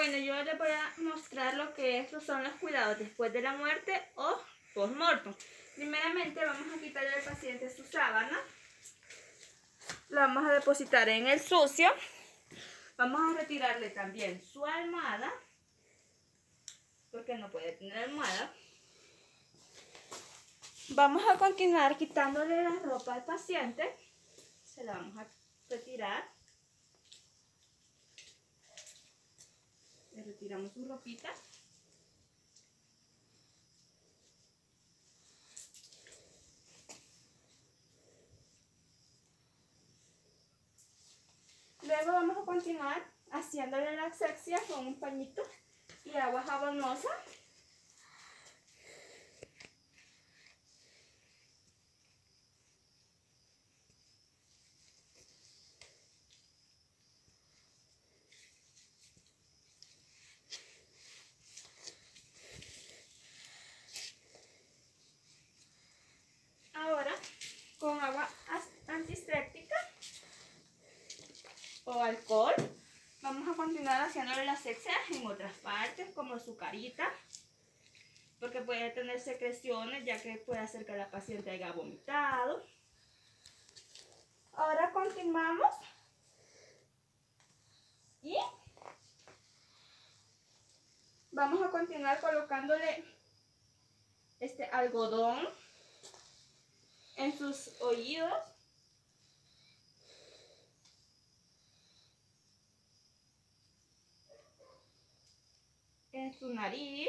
Bueno, yo les voy a mostrar lo que es, son los cuidados después de la muerte o post-mortem. Primeramente vamos a quitarle al paciente su sábana. La vamos a depositar en el sucio. Vamos a retirarle también su almohada. Porque no puede tener almohada. Vamos a continuar quitándole la ropa al paciente. Se la vamos a retirar. Retiramos su ropita. Luego vamos a continuar haciéndole la asepsia con un pañito y agua jabonosa. Ahora, con agua antiséptica o alcohol, vamos a continuar haciéndole la asepsia en otras partes, como su carita, porque puede tener secreciones, ya que puede hacer que la paciente haya vomitado. Ahora continuamos y vamos a continuar colocándole este algodón en sus oídos. En su nariz.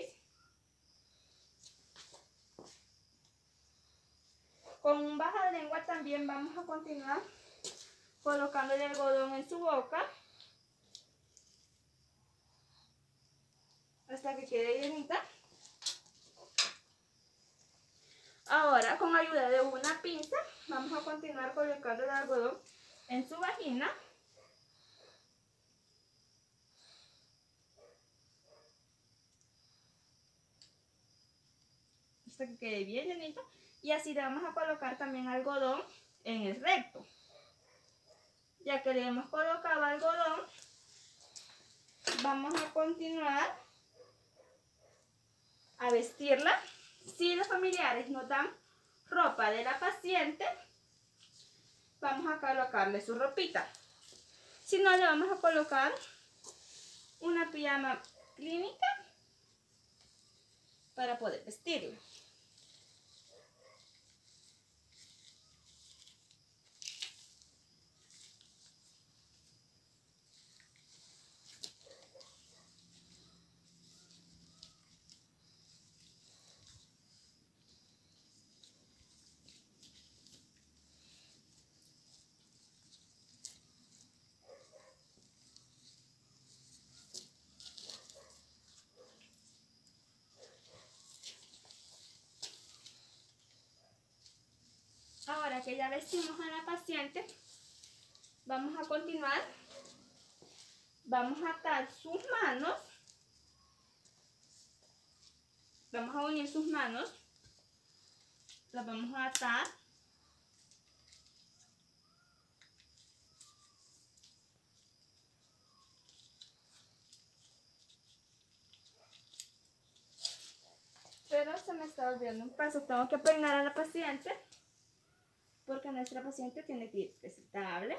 Con un baja lengua también vamos a continuar colocando el algodón en su boca. Hasta que quede llenita. Ahora, con ayuda de una pinza, vamos a continuar colocando el algodón en su vagina. Que quede bien llenito. Y así le vamos a colocar también algodón en el recto. Ya que le hemos colocado algodón, vamos a continuar a vestirla si los familiares nos dan ropa de la paciente, vamos a colocarle su ropita. Si no, le vamos a colocar una pijama clínica para poder vestirla. Que ya vestimos a la paciente, vamos a continuar. Vamos a atar sus manos. Vamos a unir sus manos. Las vamos a atar. Pero se me está olvidando un paso. Tengo que peinar a la paciente porque nuestra paciente tiene ir presentable.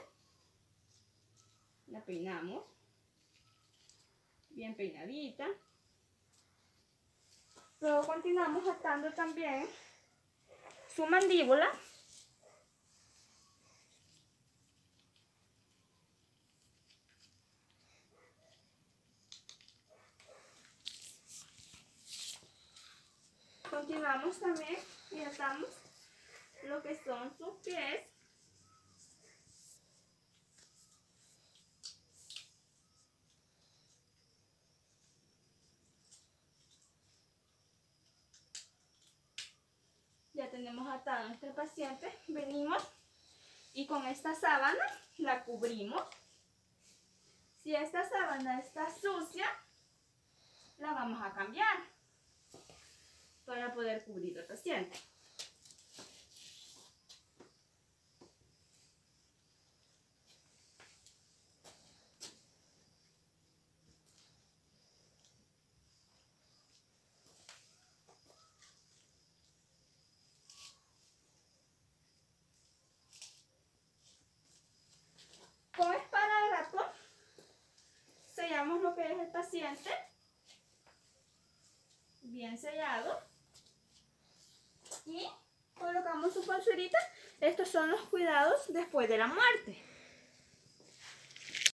La peinamos. Bien peinadita. Luego continuamos atando también su mandíbula. Continuamos también y atamos lo que son sus pies. Ya tenemos atado a nuestro paciente. Venimos y con esta sábana la cubrimos. Si esta sábana está sucia, la vamos a cambiar para poder cubrir al paciente. Bien sellado. Y colocamos su pulserita. Estos son los cuidados después de la muerte.